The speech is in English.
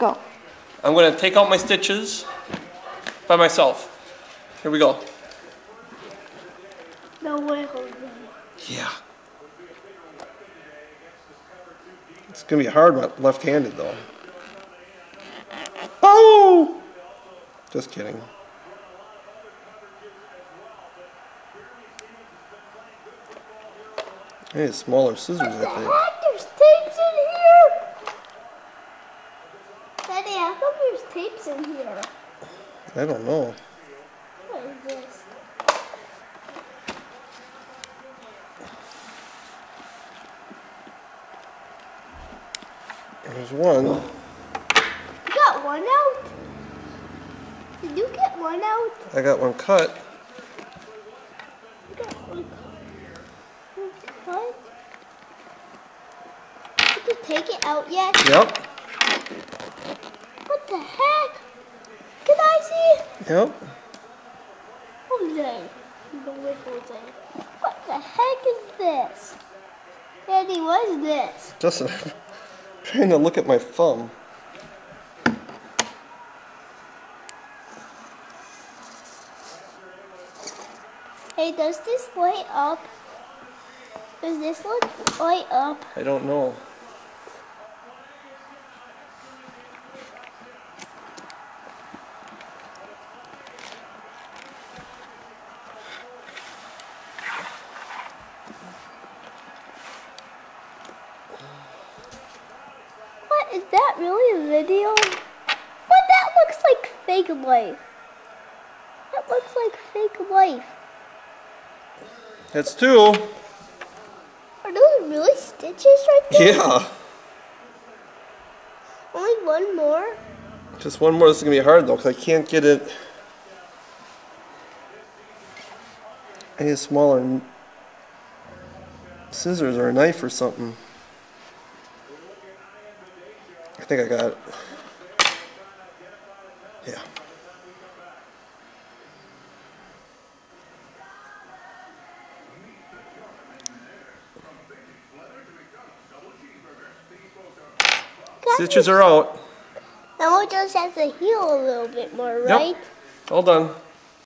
Go. I'm going to take out my stitches by myself. Here we go. No way, Jose. Yeah. It's going to be hard left-handed though. Oh! Just kidding. Hey, smaller scissors, I think. heck? There's tapes in here? Daddy, how come there's tapes in here? I don't know. What is this? There's one. You got one out? Did you get one out? I got one cut. You got one cut? Did you take it out yet? Yep. What the heck? Can I see? Yep. Jose. Go with Jose. What the heck is this? Daddy, what is this? Justin, I'm trying to look at my thumb. Hey, does this light up? Does this look light up? I don't know. What is that really a video? What that looks like fake life. That looks like fake life. That's two. Are those really stitches right there? Yeah. Only one more? Just one more. This is going to be hard though because I can't get it. I need a smaller scissors or a knife or something. I think I got it. Yeah. Stitches are out. Now it just has to heal a little bit more, right? Yep. All done.